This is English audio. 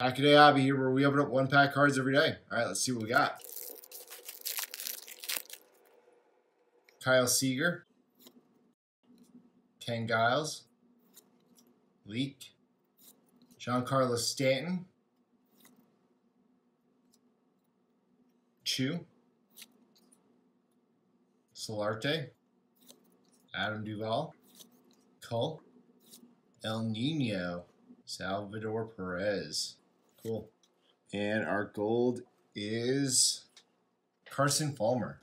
Pack a day Hobby here where we open up one pack cards every day. All right, let's see what we got. Kyle Seager. Ken Giles. Leake. Carlos Stanton. Choo. Solarte. Adam Duvall, Cull. El Nino. Salvador Perez. Cool. And our gold is Carson Fulmer.